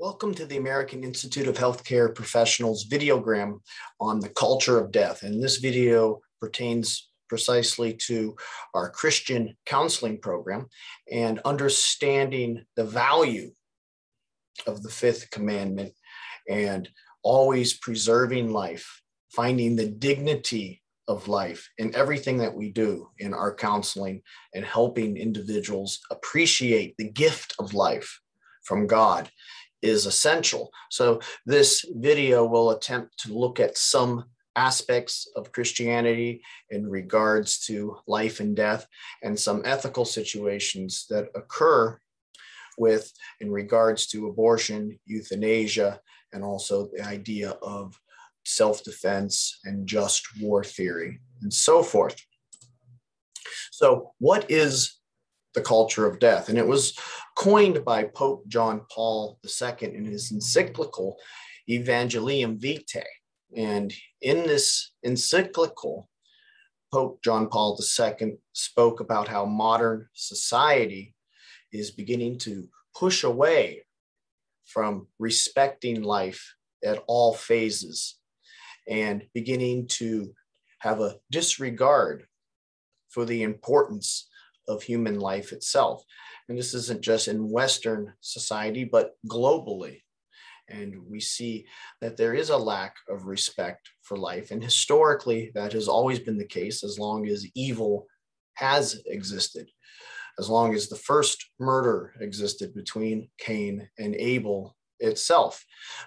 Welcome to the American Institute of Healthcare Professionals videogram on the culture of death. And this video pertains precisely to our Christian counseling program and understanding the value of the fifth commandment and always preserving life, finding the dignity of life in everything that we do in our counseling and helping individuals appreciate the gift of life from God is essential. So this video will attempt to look at some aspects of Christianity in regards to life and death and some ethical situations that occur with in regards to abortion, euthanasia, and also the idea of self-defense and just war theory and so forth. So what is the culture of death. And it was coined by Pope John Paul II in his encyclical Evangelium Vitae. And in this encyclical, Pope John Paul II spoke about how modern society is beginning to push away from respecting life at all phases and beginning to have a disregard for the importance of human life itself. And this isn't just in Western society, but globally. And we see that there is a lack of respect for life. And historically, that has always been the case as long as evil has existed. As long as the first murder existed between Cain and Abel itself.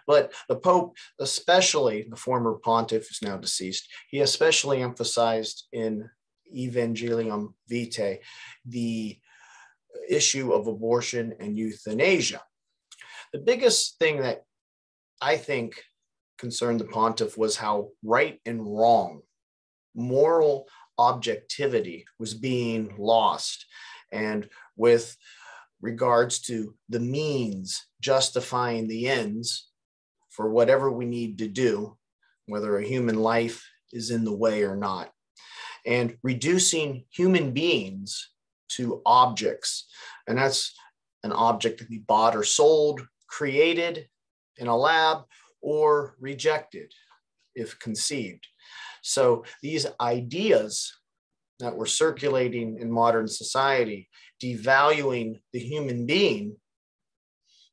But the Pope, especially the former pontiff who's now deceased, he especially emphasized in Evangelium Vitae, the issue of abortion and euthanasia. The biggest thing that I think concerned the pontiff was how right and wrong, moral objectivity was being lost. And with regards to the means justifying the ends for whatever we need to do, whether a human life is in the way or not and reducing human beings to objects. And that's an object that we bought or sold, created in a lab, or rejected if conceived. So these ideas that were circulating in modern society, devaluing the human being,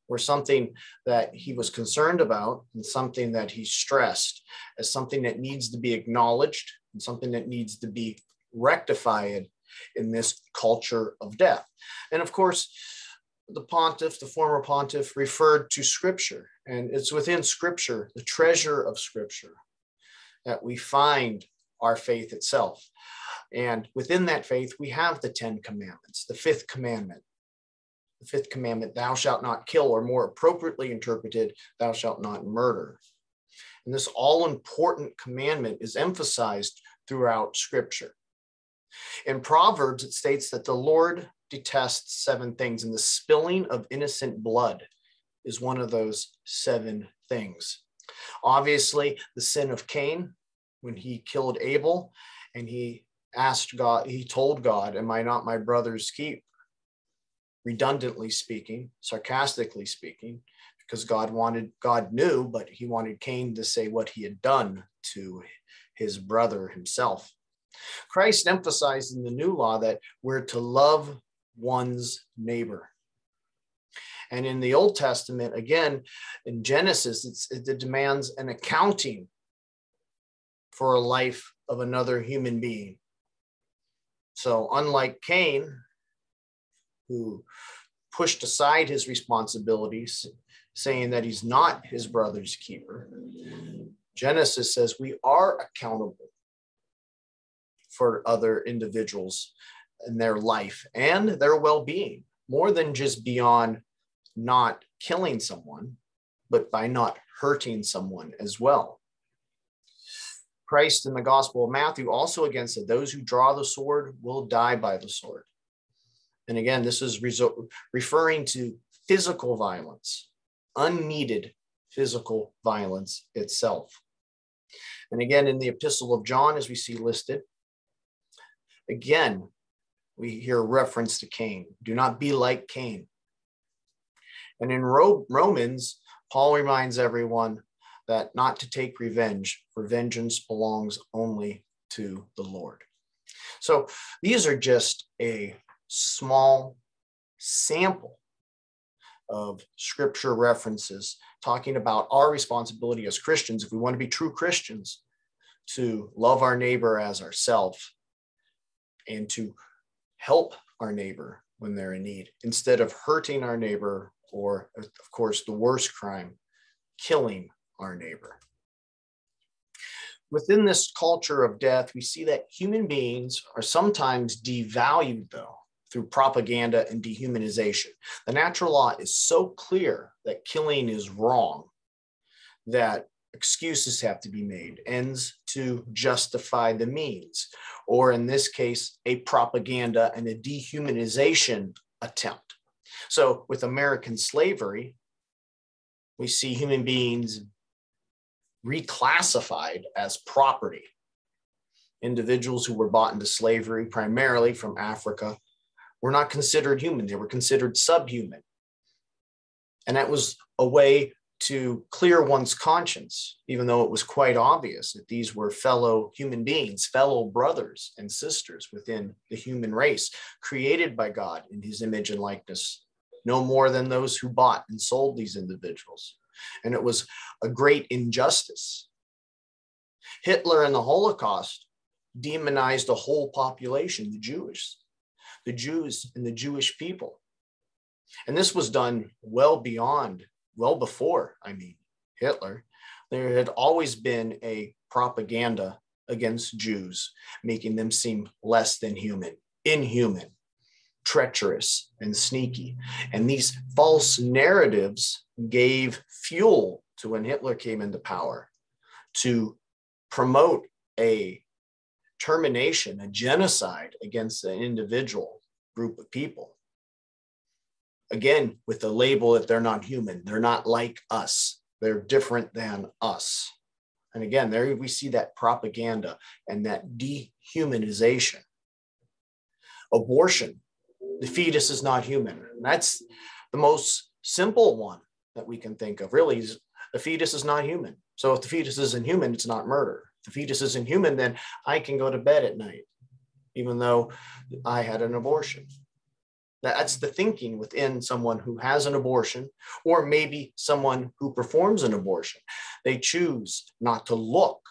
were something that he was concerned about and something that he stressed as something that needs to be acknowledged and something that needs to be rectified in this culture of death. And of course, the pontiff, the former pontiff, referred to scripture, and it's within scripture, the treasure of scripture, that we find our faith itself. And within that faith, we have the 10 commandments, the fifth commandment. The fifth commandment, thou shalt not kill, or more appropriately interpreted, thou shalt not murder. And this all important commandment is emphasized throughout scripture. In Proverbs, it states that the Lord detests seven things, and the spilling of innocent blood is one of those seven things. Obviously, the sin of Cain, when he killed Abel, and he asked God, he told God, Am I not my brother's keep? Redundantly speaking, sarcastically speaking, because God wanted, God knew, but he wanted Cain to say what he had done to his brother himself. Christ emphasized in the new law that we're to love one's neighbor. And in the Old Testament, again, in Genesis, it demands an accounting for a life of another human being. So, unlike Cain, who pushed aside his responsibilities saying that he's not his brother's keeper. Genesis says we are accountable for other individuals and their life and their well being, more than just beyond not killing someone, but by not hurting someone as well. Christ in the Gospel of Matthew also again said, Those who draw the sword will die by the sword. And again, this is referring to physical violence, unneeded physical violence itself. And again, in the Epistle of John, as we see listed, again, we hear reference to Cain. Do not be like Cain. And in Romans, Paul reminds everyone that not to take revenge, for vengeance belongs only to the Lord. So these are just a small sample of scripture references talking about our responsibility as Christians, if we want to be true Christians, to love our neighbor as ourselves and to help our neighbor when they're in need instead of hurting our neighbor or, of course, the worst crime, killing our neighbor. Within this culture of death, we see that human beings are sometimes devalued, though, through propaganda and dehumanization. The natural law is so clear that killing is wrong that excuses have to be made, ends to justify the means, or in this case, a propaganda and a dehumanization attempt. So with American slavery, we see human beings reclassified as property. Individuals who were bought into slavery primarily from Africa were not considered human, they were considered subhuman. And that was a way to clear one's conscience, even though it was quite obvious that these were fellow human beings, fellow brothers and sisters within the human race, created by God in his image and likeness, no more than those who bought and sold these individuals. And it was a great injustice. Hitler and the Holocaust demonized a whole population, the Jewish, the Jews and the Jewish people. And this was done well beyond well before, I mean, Hitler, there had always been a propaganda against Jews, making them seem less than human, inhuman, treacherous, and sneaky. And these false narratives gave fuel to when Hitler came into power to promote a termination, a genocide against an individual group of people. Again with the label that they're not human they're not like us they're different than us. And again there we see that propaganda and that dehumanization. Abortion the fetus is not human. And that's the most simple one that we can think of. Really the fetus is not human. So if the fetus isn't human it's not murder the fetus isn't human then i can go to bed at night even though i had an abortion that's the thinking within someone who has an abortion, or maybe someone who performs an abortion. They choose not to look,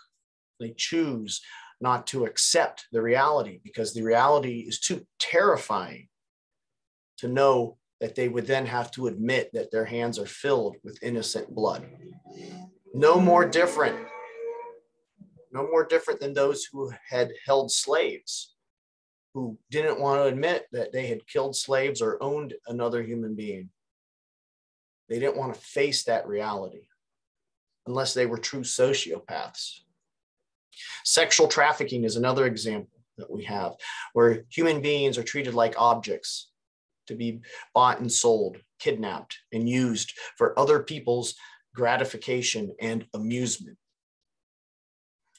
they choose not to accept the reality because the reality is too terrifying to know that they would then have to admit that their hands are filled with innocent blood. No more different, no more different than those who had held slaves who didn't want to admit that they had killed slaves or owned another human being. They didn't want to face that reality unless they were true sociopaths. Sexual trafficking is another example that we have where human beings are treated like objects to be bought and sold, kidnapped, and used for other people's gratification and amusement.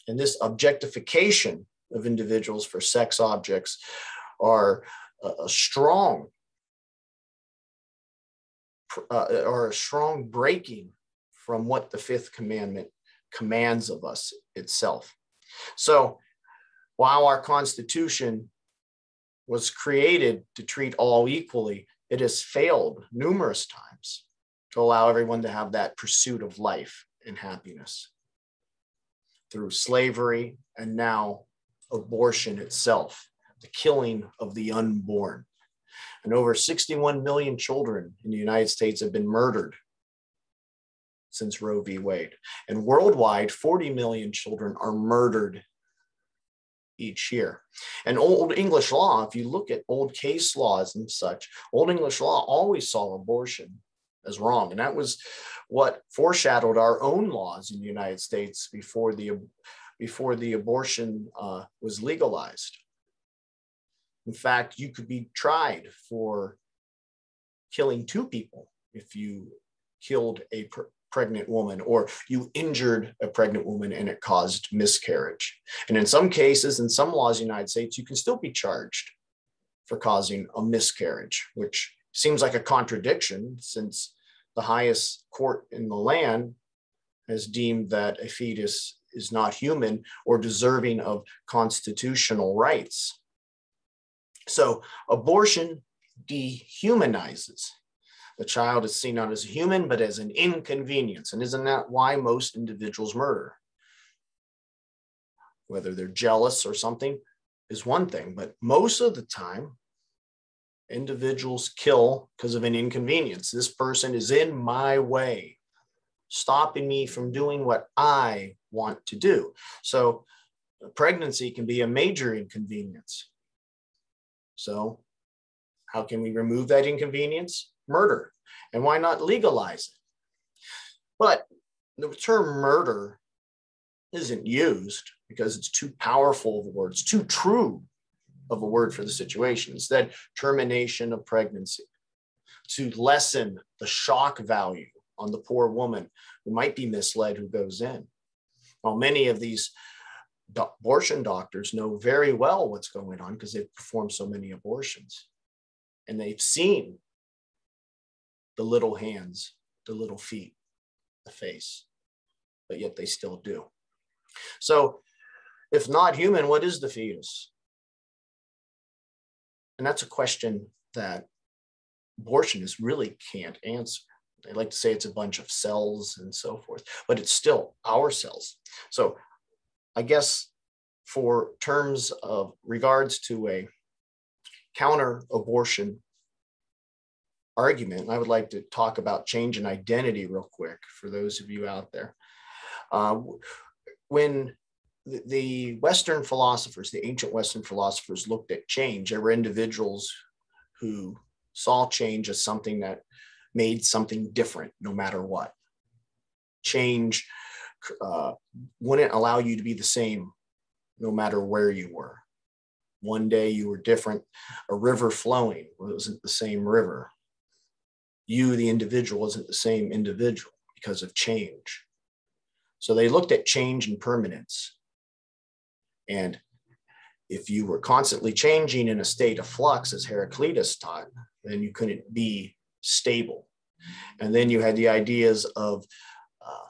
And this objectification of individuals for sex objects are a, strong uh, are a strong breaking from what the fifth commandment commands of us itself. So while our Constitution was created to treat all equally, it has failed numerous times to allow everyone to have that pursuit of life and happiness through slavery and now abortion itself, the killing of the unborn. And over 61 million children in the United States have been murdered since Roe v. Wade. And worldwide, 40 million children are murdered each year. And Old English law, if you look at old case laws and such, Old English law always saw abortion as wrong. And that was what foreshadowed our own laws in the United States before the before the abortion uh, was legalized. In fact, you could be tried for killing two people if you killed a pr- pregnant woman or you injured a pregnant woman and it caused miscarriage. And in some cases, in some laws in the United States, you can still be charged for causing a miscarriage, which seems like a contradiction since the highest court in the land has deemed that a fetus is not human or deserving of constitutional rights. So abortion dehumanizes. The child is seen not as a human, but as an inconvenience. And isn't that why most individuals murder? Whether they're jealous or something is one thing, but most of the time, individuals kill because of an inconvenience. This person is in my way, stopping me from doing what I want to do. So, pregnancy can be a major inconvenience. So, how can we remove that inconvenience? Murder. And why not legalize it? But the term murder isn't used because it's too powerful of a word, it's too true of a word for the situation. Instead, termination of pregnancy to lessen the shock value on the poor woman who might be misled who goes in. While many of these abortion doctors know very well what's going on because they've performed so many abortions and they've seen the little hands, the little feet, the face, but yet they still do. So, if not human, what is the fetus? And that's a question that abortionists really can't answer. They like to say it's a bunch of cells and so forth, but it's still our cells. So I guess for terms of regards to a counter abortion argument, I would like to talk about change in identity real quick for those of you out there. Uh, when the Western philosophers, the ancient Western philosophers looked at change, there were individuals who saw change as something that made something different no matter what. Change uh, wouldn't allow you to be the same no matter where you were. One day you were different. A river flowing wasn't the same river. You, the individual, wasn't the same individual because of change. So they looked at change and permanence. And if you were constantly changing in a state of flux, as Heraclitus taught, then you couldn't be stable. And then you had the ideas of uh,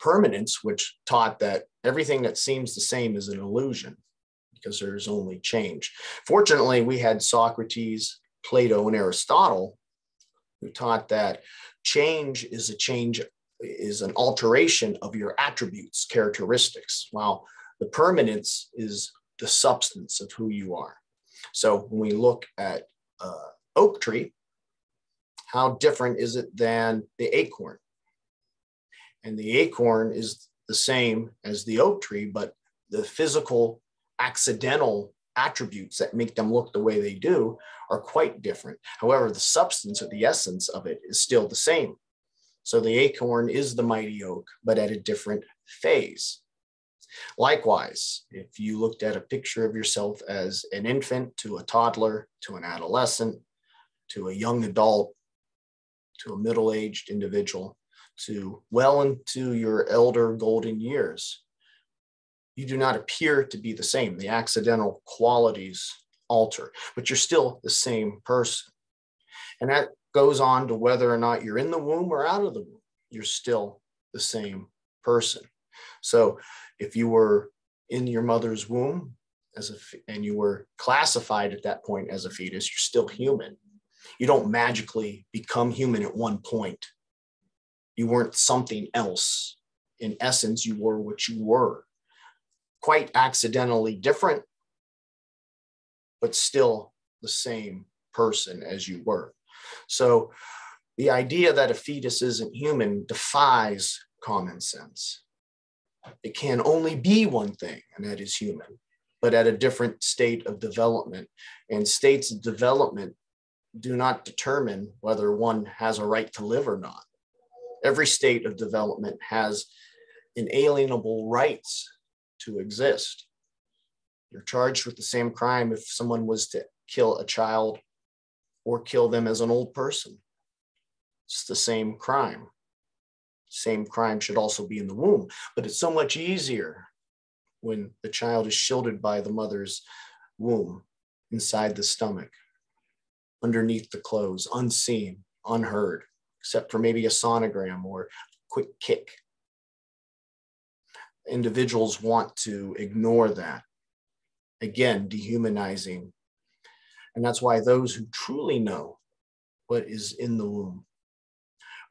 permanence, which taught that everything that seems the same is an illusion because there's only change. Fortunately, we had Socrates, Plato, and Aristotle who taught that change is a change is an alteration of your attributes, characteristics, while the permanence is the substance of who you are. So when we look at uh, oak tree, how different is it than the acorn? And the acorn is the same as the oak tree, but the physical accidental attributes that make them look the way they do are quite different. However, the substance or the essence of it is still the same. So the acorn is the mighty oak, but at a different phase. Likewise, if you looked at a picture of yourself as an infant to a toddler to an adolescent to a young adult to a middle aged individual to well into your elder golden years, you do not appear to be the same. The accidental qualities alter, but you're still the same person. And that goes on to whether or not you're in the womb or out of the womb, you're still the same person. So if you were in your mother's womb as a and you were classified at that point as a fetus, you're still human. You don't magically become human at one point. You weren't something else. In essence, you were what you were. Quite accidentally different, but still the same person as you were. So the idea that a fetus isn't human defies common sense. It can only be one thing, and that is human, but at a different state of development. And states of development do not determine whether one has a right to live or not. Every state of development has inalienable rights to exist. You're charged with the same crime if someone was to kill a child or kill them as an old person. It's the same crime same crime should also be in the womb. But it's so much easier when the child is shielded by the mother's womb inside the stomach, underneath the clothes, unseen, unheard, except for maybe a sonogram or quick kick. Individuals want to ignore that. Again, dehumanizing. And that's why those who truly know what is in the womb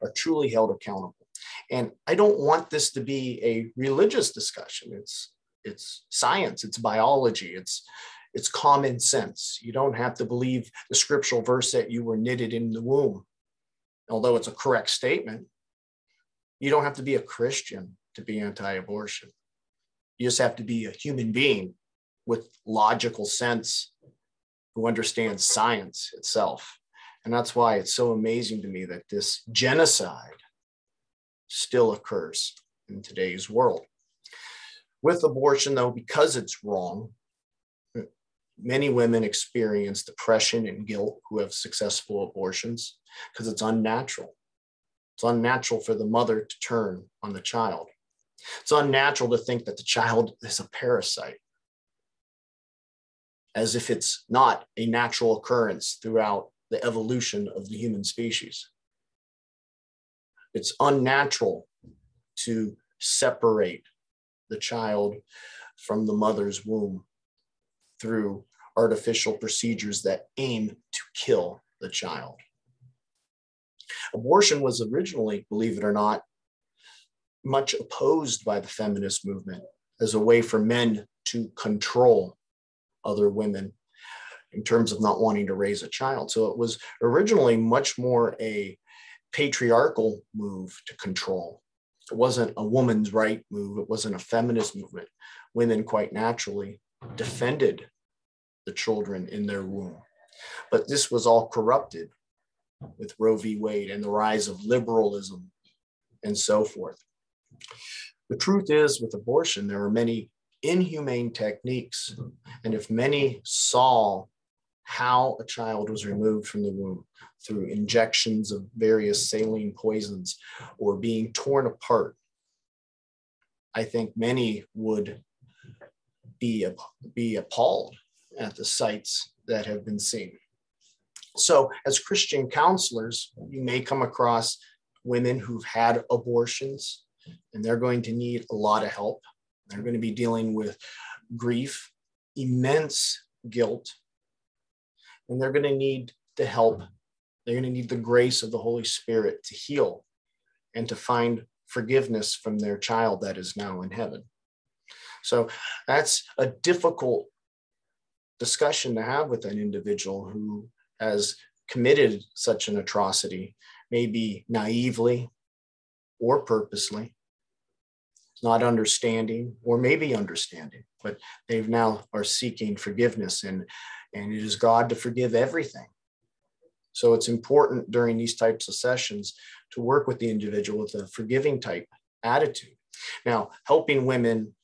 are truly held accountable. And I don't want this to be a religious discussion. It's it's science, it's biology, it's it's common sense. You don't have to believe the scriptural verse that you were knitted in the womb, although it's a correct statement. You don't have to be a Christian to be anti abortion. You just have to be a human being with logical sense who understands science itself. And that's why it's so amazing to me that this genocide still occurs in today's world. With abortion, though, because it's wrong, many women experience depression and guilt who have successful abortions because it's unnatural. It's unnatural for the mother to turn on the child. It's unnatural to think that the child is a parasite, as if it's not a natural occurrence throughout the evolution of the human species. It's unnatural to separate the child from the mother's womb through artificial procedures that aim to kill the child. Abortion was originally, believe it or not, much opposed by the feminist movement as a way for men to control other women in terms of not wanting to raise a child. So it was originally much more a patriarchal move to control. It wasn't a woman's right move, it wasn't a feminist movement. Women quite naturally defended the children in their womb. But this was all corrupted with Roe v. Wade and the rise of liberalism and so forth. The truth is, with abortion, there are many inhumane techniques. And if many saw how a child was removed from the womb through injections of various saline poisons or being torn apart, I think many would be, be appalled at the sights that have been seen. So, as Christian counselors, you may come across women who've had abortions and they're going to need a lot of help. They're going to be dealing with grief, immense guilt, and they're going to need the help. They're going to need the grace of the Holy Spirit to heal and to find forgiveness from their child that is now in heaven. So that's a difficult discussion to have with an individual who has committed such an atrocity, maybe naively or purposely, not understanding, or maybe understanding, but they've now are seeking forgiveness and and it is God to forgive everything. So it's important during these types of sessions to work with the individual with a forgiving type attitude. Now, helping women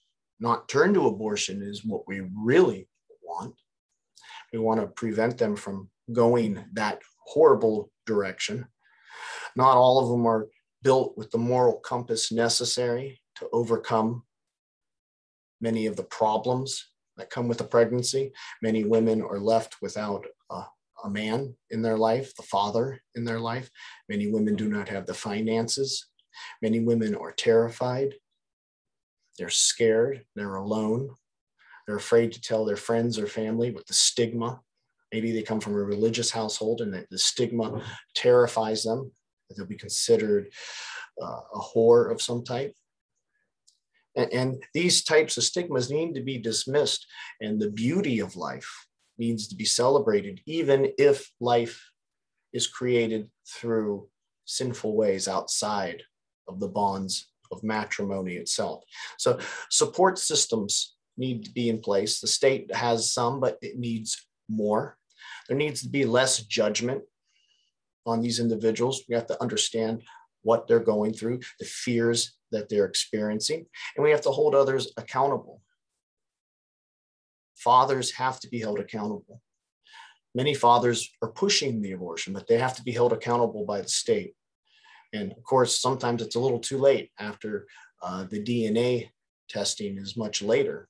not turn to abortion is what we really want. We want to prevent them from going that horrible direction. Not all of them are built with the moral compass necessary to overcome many of the problems that come with a pregnancy. Many women are left without a, a man in their life, the father in their life. Many women do not have the finances. Many women are terrified. They're scared. They're alone. They're afraid to tell their friends or family with the stigma. Maybe they come from a religious household and the, the stigma terrifies them, that they'll be considered uh, a whore of some type. And, and these types of stigmas need to be dismissed, and the beauty of life needs to be celebrated, even if life is created through sinful ways outside of the bonds of matrimony itself. So, support systems need to be in place. The state has some, but it needs more. There needs to be less judgment on these individuals. We have to understand what they're going through, the fears that they're experiencing, and we have to hold others accountable. Fathers have to be held accountable. Many fathers are pushing the abortion, but they have to be held accountable by the state. And of course, sometimes it's a little too late after uh, the DNA testing is much later.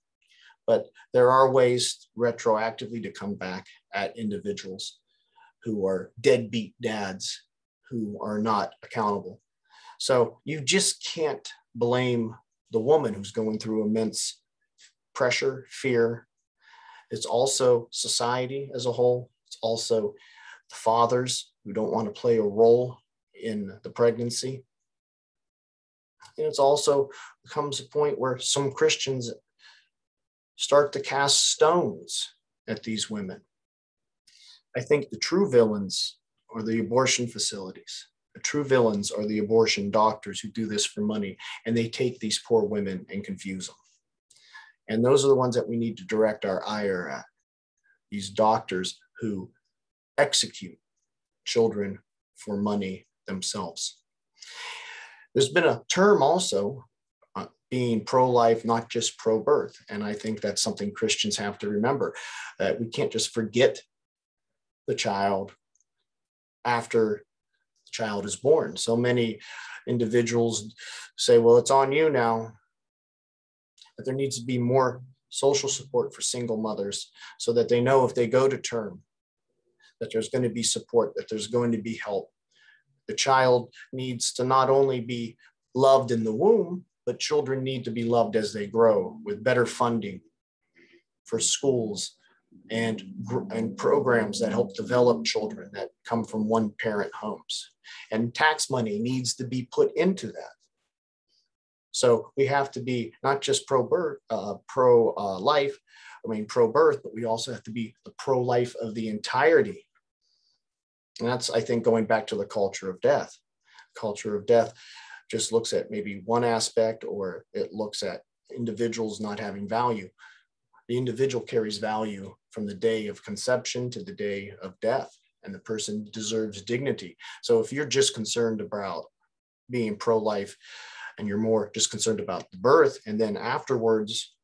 But there are ways retroactively to come back at individuals who are deadbeat dads who are not accountable. So you just can't blame the woman who's going through immense pressure, fear. It's also society as a whole. It's also the fathers who don't want to play a role in the pregnancy. And it's also becomes a point where some Christians start to cast stones at these women. I think the true villains are the abortion facilities. True villains are the abortion doctors who do this for money and they take these poor women and confuse them. And those are the ones that we need to direct our ire at. These doctors who execute children for money themselves. There's been a term also uh, being pro life, not just pro birth. And I think that's something Christians have to remember that we can't just forget the child after child is born. So many individuals say, well, it's on you now. But there needs to be more social support for single mothers so that they know if they go to term that there's going to be support, that there's going to be help. The child needs to not only be loved in the womb, but children need to be loved as they grow with better funding for schools and, and programs that help develop children that come from one parent homes. And tax money needs to be put into that. So we have to be not just pro birth, uh, pro uh, life, I mean pro birth, but we also have to be the pro life of the entirety. And that's I think going back to the culture of death. Culture of death just looks at maybe one aspect, or it looks at individuals not having value. The individual carries value from the day of conception to the day of death, and the person deserves dignity. So if you're just concerned about being pro life, and you're more just concerned about the birth and then afterwards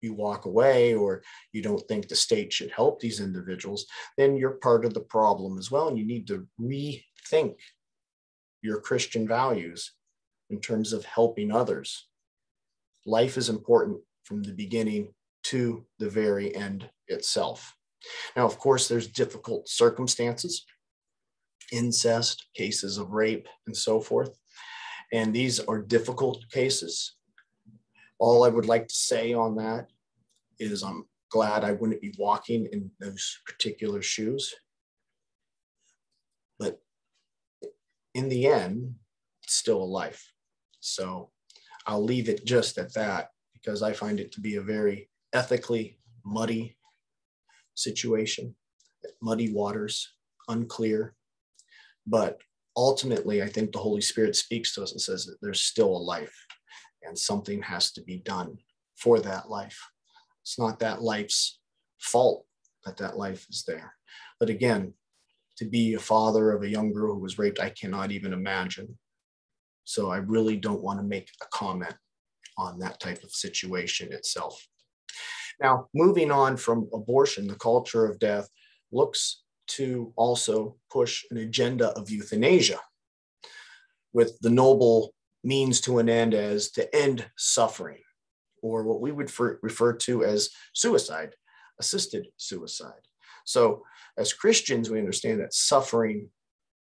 you walk away or you don't think the state should help these individuals then you're part of the problem as well and you need to rethink your christian values in terms of helping others life is important from the beginning to the very end itself now of course there's difficult circumstances incest cases of rape and so forth and these are difficult cases. All I would like to say on that is I'm glad I wouldn't be walking in those particular shoes. But in the end, it's still a life. So I'll leave it just at that because I find it to be a very ethically muddy situation, muddy waters, unclear. But ultimately, I think the Holy Spirit speaks to us and says that there's still a life and something has to be done for that life. It's not that life's fault that that life is there. But again, to be a father of a young girl who was raped, I cannot even imagine. So I really don't want to make a comment on that type of situation itself. Now, moving on from abortion, the culture of death looks to also push an agenda of euthanasia with the noble means to an end as to end suffering, or what we would refer to as suicide, assisted suicide. So, as Christians, we understand that suffering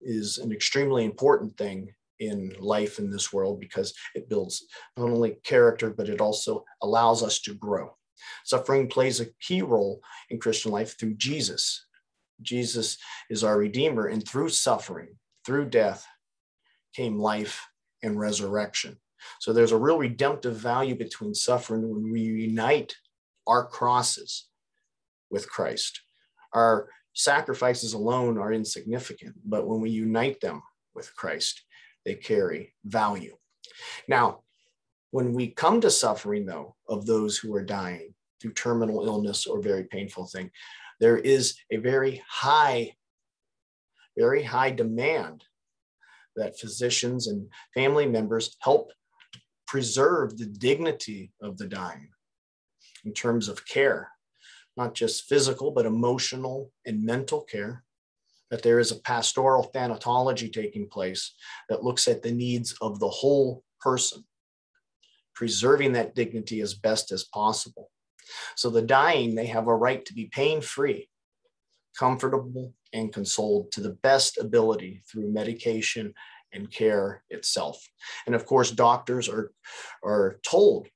is an extremely important thing in life in this world because it builds not only character, but it also allows us to grow. Suffering plays a key role in Christian life through Jesus, Jesus is our Redeemer, and through suffering, through death, came life and resurrection. So there's a real redemptive value between suffering when we unite our crosses with Christ. Our sacrifices alone are insignificant, but when we unite them with Christ, they carry value. Now, when we come to suffering, though, of those who are dying through terminal illness or very painful thing, there is a very high, very high demand that physicians and family members help preserve the dignity of the dying in terms of care, not just physical, but emotional and mental care. That there is a pastoral thanatology taking place that looks at the needs of the whole person, preserving that dignity as best as possible. So the dying, they have a right to be pain free, comfortable, and consoled to the best ability through medication and care itself. And of course, doctors are, are told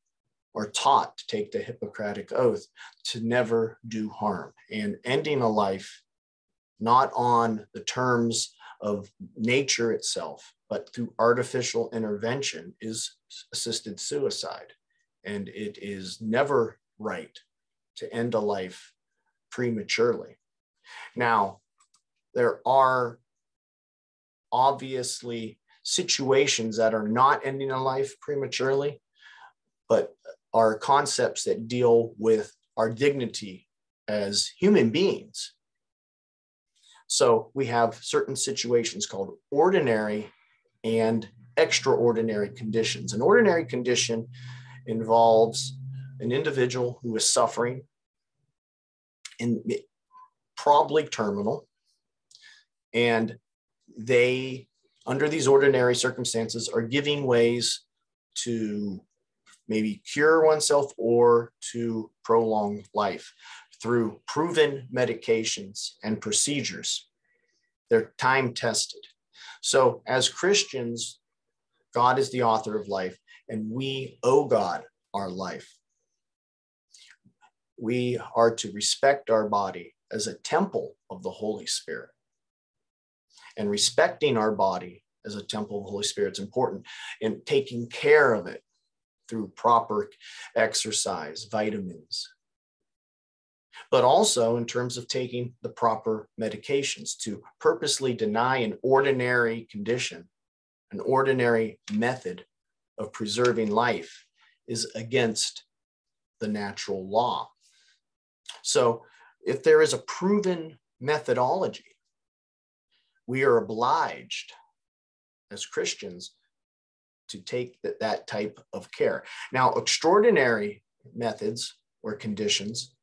or taught to take the Hippocratic Oath to never do harm and ending a life not on the terms of nature itself, but through artificial intervention is assisted suicide. And it is never right to end a life prematurely. Now, there are obviously situations that are not ending a life prematurely, but are concepts that deal with our dignity as human beings. So we have certain situations called ordinary and extraordinary conditions. An ordinary condition involves an individual who is suffering and probably terminal. And they, under these ordinary circumstances, are giving ways to maybe cure oneself or to prolong life through proven medications and procedures. They're time tested. So, as Christians, God is the author of life, and we owe God our life. We are to respect our body as a temple of the Holy Spirit. And respecting our body as a temple of the Holy Spirit is important and taking care of it through proper exercise, vitamins, but also in terms of taking the proper medications to purposely deny an ordinary condition, an ordinary method of preserving life is against the natural law. So, if there is a proven methodology, we are obliged as Christians to take that, that type of care. Now, extraordinary methods or conditions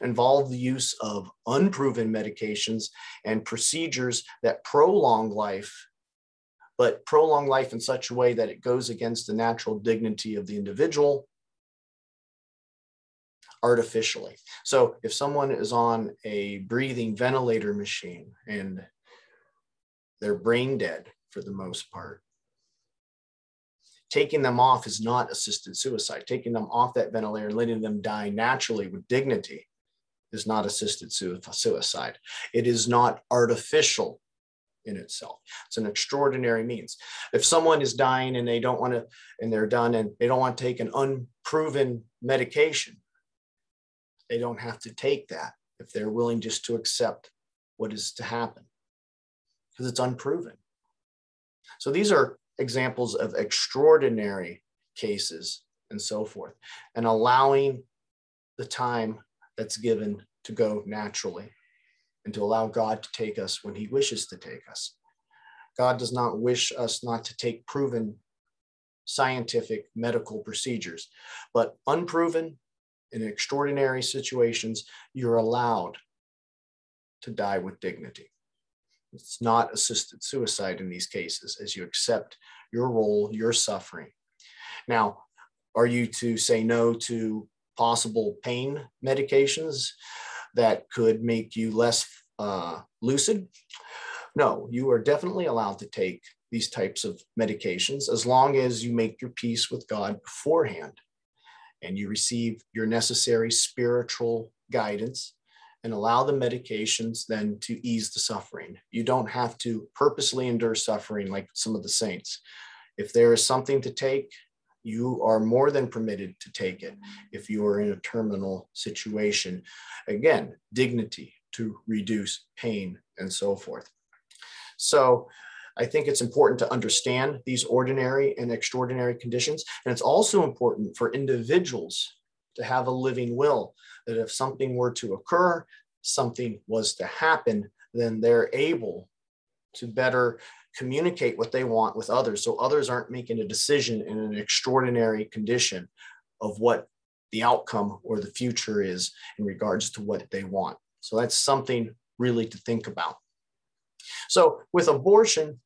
involve the use of unproven medications and procedures that prolong life, but prolong life in such a way that it goes against the natural dignity of the individual artificially. So if someone is on a breathing ventilator machine and they're brain dead for the most part, taking them off is not assisted suicide. Taking them off that ventilator and letting them die naturally with dignity is not assisted suicide. It is not artificial in itself. It's an extraordinary means. If someone is dying and they don't want to, and they're done and they don't want to take an unproven medication, they don't have to take that if they're willing just to accept what is to happen because it's unproven. So these are examples of extraordinary cases and so forth, and allowing the time that's given to go naturally and to allow God to take us when He wishes to take us. God does not wish us not to take proven scientific medical procedures, but unproven in extraordinary situations, you're allowed to die with dignity. It's not assisted suicide in these cases as you accept your role, your suffering. Now, are you to say no to possible pain medications that could make you less uh, lucid? No, you are definitely allowed to take these types of medications as long as you make your peace with God beforehand and you receive your necessary spiritual guidance and allow the medications then to ease the suffering. You don't have to purposely endure suffering like some of the saints. If there is something to take, you are more than permitted to take it if you are in a terminal situation. Again, dignity to reduce pain and so forth. So I think it's important to understand these ordinary and extraordinary conditions. And it's also important for individuals to have a living will that if something were to occur, something was to happen, then they're able to better communicate what they want with others so others aren't making a decision in an extraordinary condition of what the outcome or the future is in regards to what they want. So that's something really to think about. So with abortion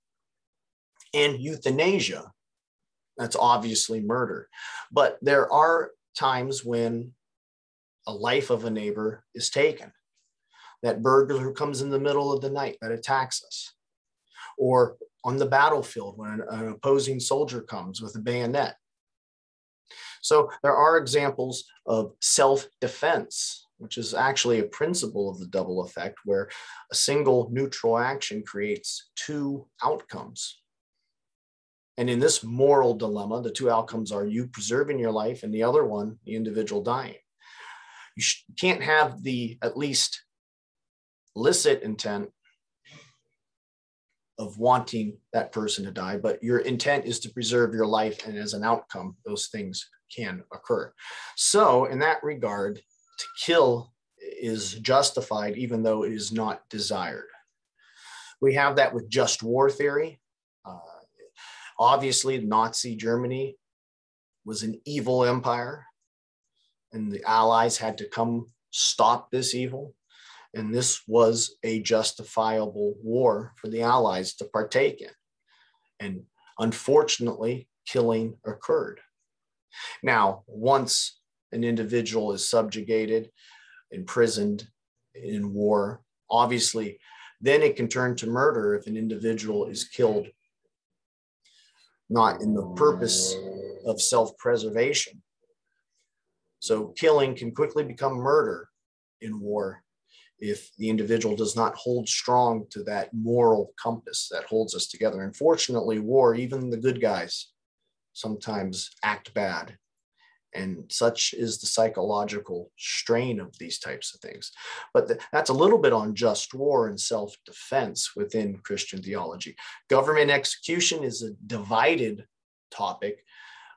and euthanasia, that's obviously murder. But there are times when a life of a neighbor is taken. that burglar who comes in the middle of the night that attacks us, or on the battlefield when an, opposing soldier comes with a bayonet. So there are examples of self-defense, which is actually a principle of the double effect where a single neutral action creates two outcomes. And in this moral dilemma, the two outcomes are you preserving your life and the other one, the individual dying. You can't have the at least licit intent of wanting that person to die, but your intent is to preserve your life. And as an outcome, those things can occur. So, in that regard, to kill is justified even though it is not desired. We have that with just war theory. Uh, obviously, Nazi Germany was an evil empire, and the Allies had to come stop this evil. And this was a justifiable war for the Allies to partake in. And unfortunately, killing occurred. Now, once an individual is subjugated, imprisoned in war, obviously, then it can turn to murder if an individual is killed not in the purpose of self preservation. So, killing can quickly become murder in war if the individual does not hold strong to that moral compass that holds us together. Unfortunately, war, even the good guys sometimes act bad. And such is the psychological strain of these types of things. But the, that's a little bit on just war and self defense within Christian theology. Government execution is a divided topic.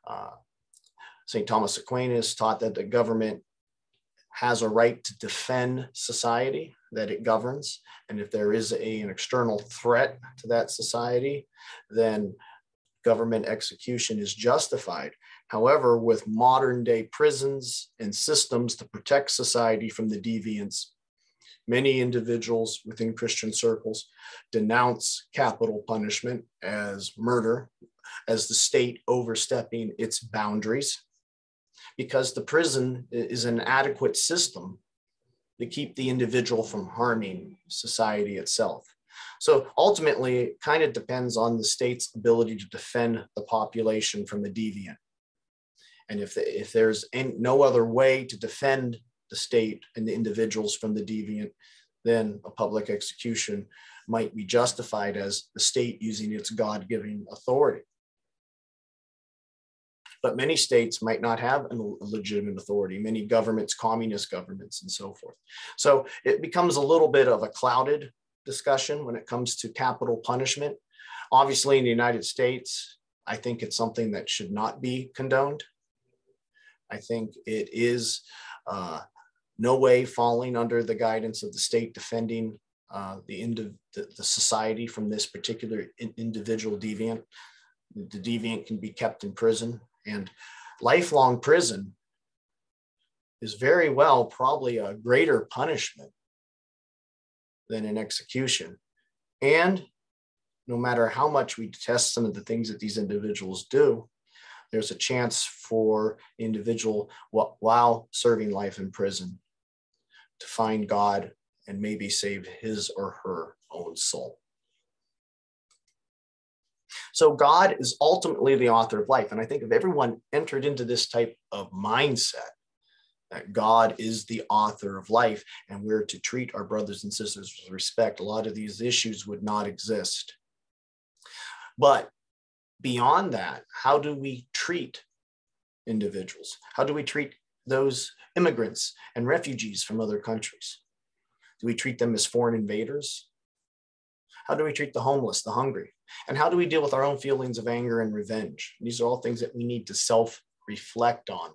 Uh, St. Thomas Aquinas taught that the government has a right to defend society that it governs. And if there is a, an external threat to that society, then government execution is justified. However, with modern day prisons and systems to protect society from the deviants, many individuals within Christian circles denounce capital punishment as murder, as the state overstepping its boundaries because the prison is an adequate system to keep the individual from harming society itself. So ultimately, it kind of depends on the state's ability to defend the population from the deviant. And if, the, if there's any, no other way to defend the state and the individuals from the deviant, then a public execution might be justified as the state using its God given authority but many states might not have a legitimate authority, many governments, communist governments, and so forth. So it becomes a little bit of a clouded discussion when it comes to capital punishment. Obviously, in the United States, I think it's something that should not be condoned. I think it is uh, no way falling under the guidance of the state defending uh, the, the, the, society from this particular in- individual deviant. The deviant can be kept in prison and lifelong prison is very well probably a greater punishment than an execution. And no matter how much we detest some of the things that these individuals do, there's a chance for individual while serving life in prison to find God and maybe save his or her own soul. So God is ultimately the author of life. And I think if everyone entered into this type of mindset, that God is the author of life and we're to treat our brothers and sisters with respect, a lot of these issues would not exist. But beyond that, how do we treat individuals? How do we treat those immigrants and refugees from other countries? Do we treat them as foreign invaders? How do we treat the homeless, the hungry? And how do we deal with our own feelings of anger and revenge? These are all things that we need to self reflect on.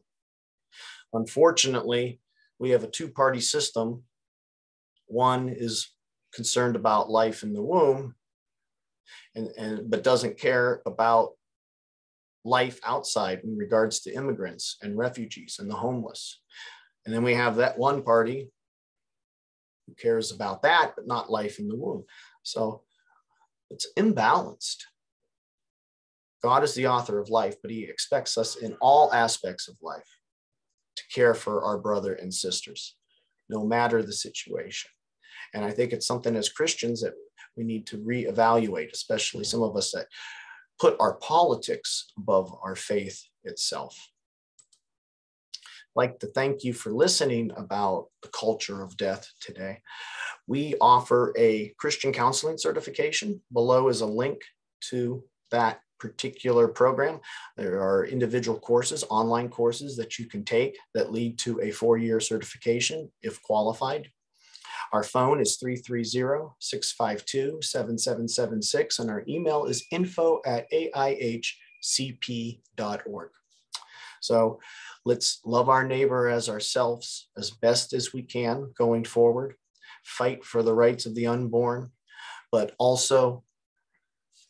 Unfortunately, we have a two party system. One is concerned about life in the womb, and, and but doesn't care about life outside in regards to immigrants and refugees and the homeless. And then we have that one party who cares about that, but not life in the womb. So it's imbalanced. God is the author of life, but he expects us in all aspects of life to care for our brother and sisters, no matter the situation. And I think it's something as Christians that we need to reevaluate, especially some of us that put our politics above our faith itself. Like to thank you for listening about the culture of death today. We offer a Christian counseling certification. Below is a link to that particular program. There are individual courses, online courses that you can take that lead to a four-year certification if qualified. Our phone is 330-652-7776 and our email is info at aihcp.org. So let's love our neighbor as ourselves as best as we can going forward, fight for the rights of the unborn, but also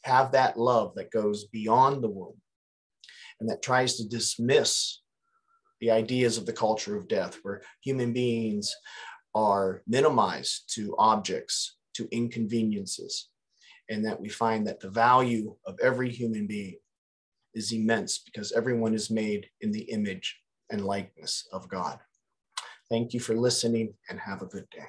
have that love that goes beyond the womb and that tries to dismiss the ideas of the culture of death, where human beings are minimized to objects, to inconveniences, and that we find that the value of every human being is immense because everyone is made in the image and likeness of God. Thank you for listening and have a good day.